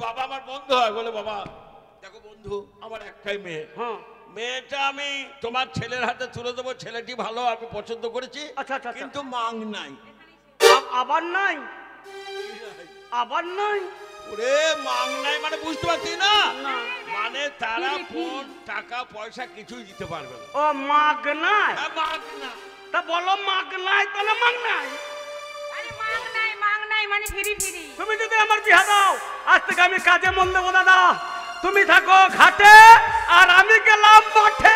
বন্ধু হয় বলে বাবা দেখো বন্ধু আমার একটাই মেয়ে। হ্যাঁ মেয়েটা আমি তোমার ছেলের হাতে তুলে দেবো ছেলেটি ভালো আমি পছন্দ করেছি আচ্ছা, আচ্ছা, আচ্ছা। কিন্তু মাং নাই। আবার নাই? আবার নাই? ওরে মাং নাই মানে বুঝতে পারছি না। না। মানে তারা ফোন টাকা পয়সা কিছুই দিতে পারবে না। ও মাগ নাই? হ্যাঁ, মাগ না। তা বলো মাগ নাই তাহলে মাগ নাই? আরে মাং নাই মাং নাই মানে ফিরি ফিরি। তুমি যদি আমার বিহা দাও আজ থেকে আমি কাজে মন দেবো দাদা। তুমি থাকো ঘাটে আর আমি গেলাম মাঠে?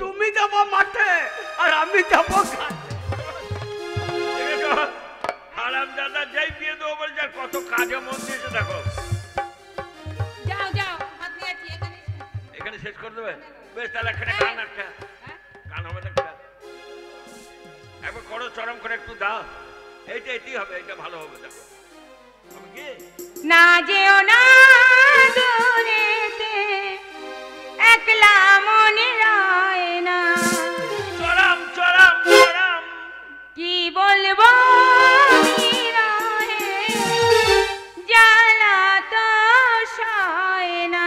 তুমি যাব মাঠে আর আমি যাব ঘাটে। দেখেছ? হারাম দাদা যাই বিয়ে দেবো বলছে আর কত কাজে মন দিয়েছে দেখো। যাও যাও হাত নিয়ে আছি এখানে এখানে শেষ করে দেবে? বেশ তাহলে এখানে গান একটা। হ্যাঁ? গান হবে একটা। একবার করো চরম করে একটু দাও। এইটা এটি হবে এটা ভালো হবে দেখো। না যেও না দূরেতে একলা মনে রায় না। চরম চরম চরম। কি বলব জ্বালা তো সায় না।